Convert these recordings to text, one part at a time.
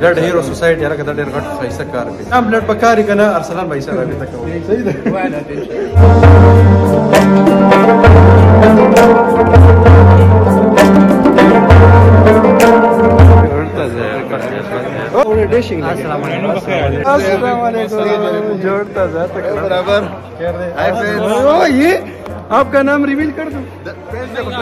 Blood hero society यार कदा der घट सही सरकार के ना ब्लड पक्का रे कना अरसलान भाई साहब अभी तक सही जोड़ता आपका नाम रिवील कर दो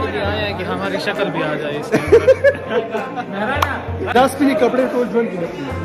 के लिए आए हैं कि हमारी शक्ल भी आ जाए दस के कपड़े टोल जोल की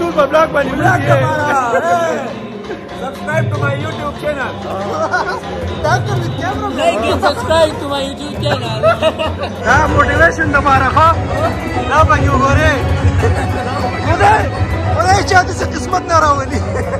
टूल पर ब्लॉग बनी subscribe to my YouTube channel like and subscribe to my YouTube channel ना मोटिवेशन दबा खा ना भाई हो रे हाँ, मुझे मुझे चाहते से किस्मत ना रहा होगी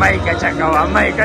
Maika chakawa, maika.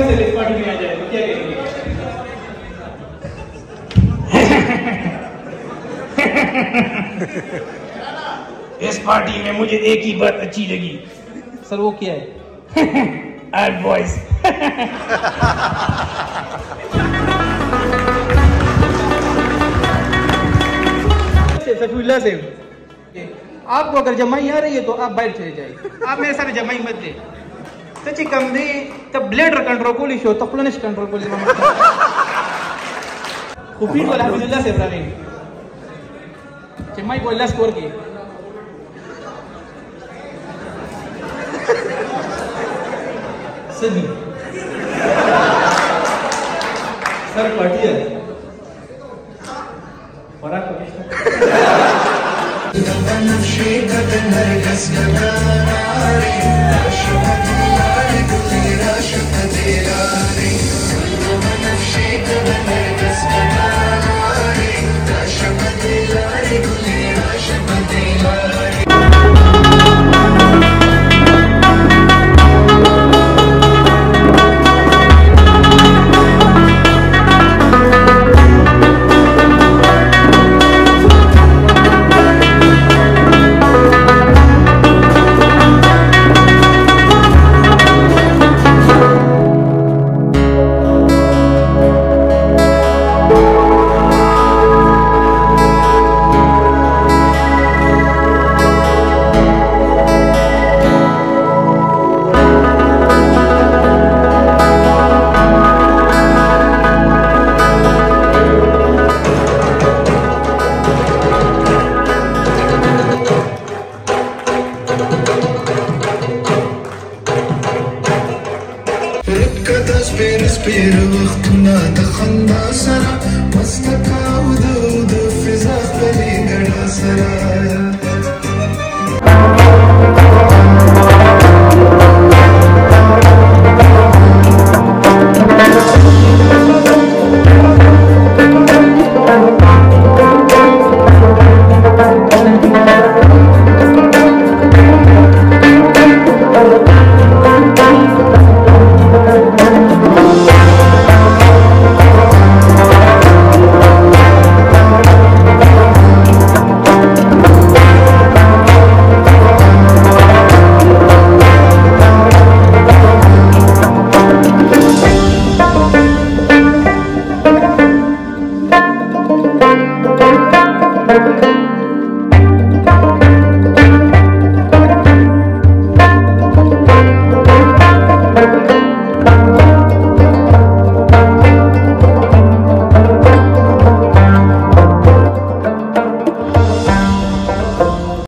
से इस पार्टी में आ जाए तो क्या करेंगे इस पार्टी में मुझे एक ही बात अच्छी लगी। सर वो क्या है? एड बॉयज़ से सफीउल्ला से। आपको अगर जमाई आ रही है तो आप बाहर चले जाइए। आप मेरे साथ जमाई मत दे। त्याची कमदी तर ब्लेडर कंट्रोल कोली शो तो प्लनिश कंट्रोल को कोली खुफी वाला हफीजुल्लाह से इब्राहिम जमाई को अल्लाह स्कोर की सभी सर, पार्टी है। Yes, перес перух кына таханда сара